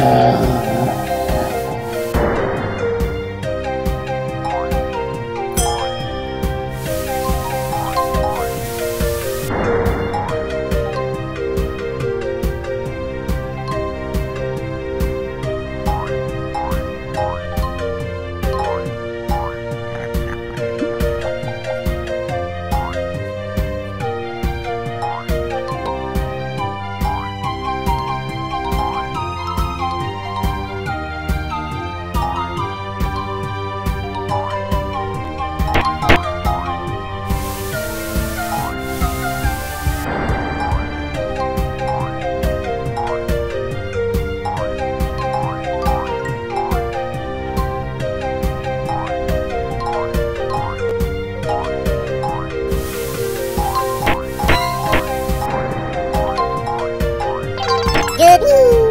Oh. Goodie!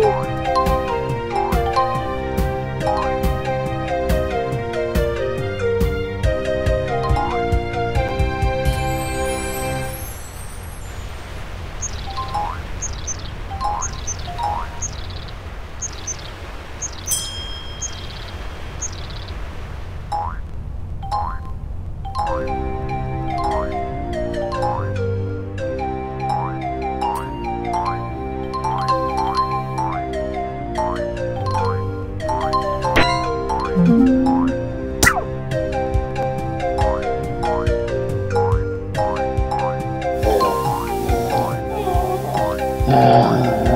Ah.